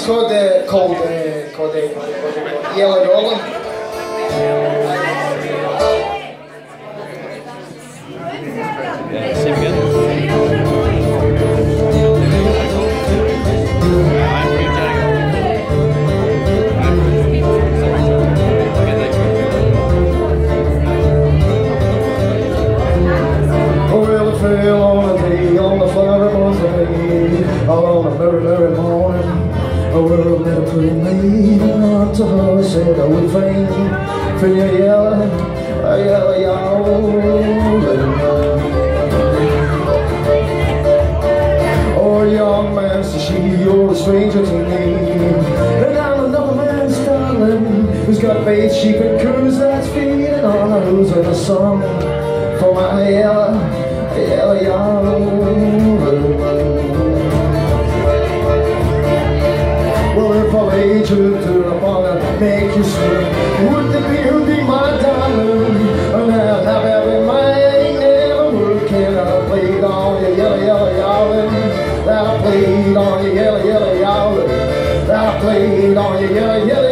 is called uh, called uh, called, uh, Yellow on a day, on the farmer's day, all on a very, very morning. Oh, well, I met a pretty maid, and unto her said I would fain for your a yellow, yellow, little man. Oh, young man, said she, you're a stranger to me. And I'm another man's darling, who's got faith, sheep and coos that's feeding on her, who's in a song for my yellow, yellow, yellow You to I wanna make you swim, would the be my darling? And I'll have every man never can I played on your yellow, yellow, yorlin. That I played on your yellow, yellow, yorlin. That I played on your yellow, yellow.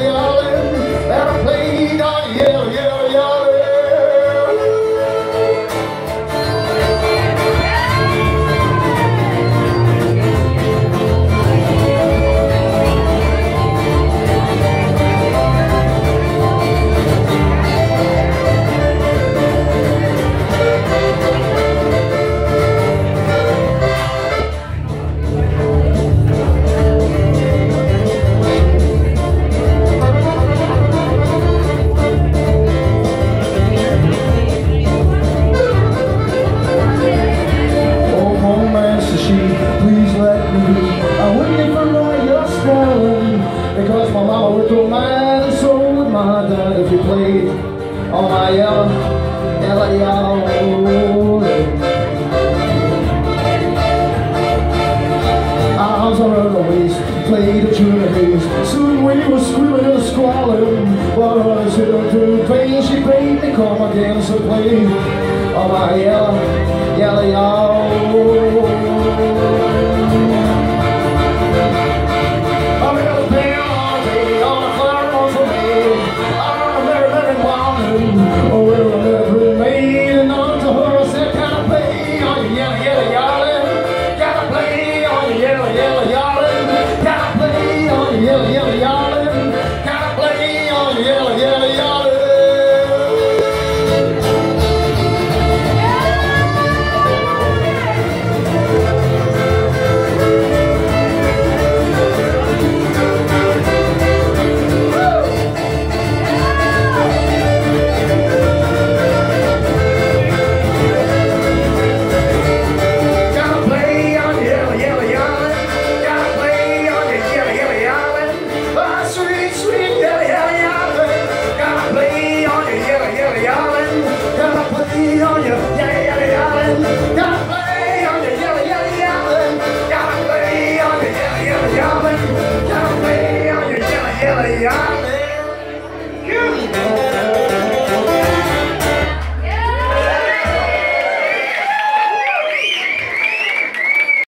My mama would go mad and so my dad if you played on my yellow, yellow, yorlin. Arms around the waist, played a tune of haze. Soon we were screaming and squalling, but I was hit her to pain. She paid me come again, so play on my yellow, yellow, yorlin.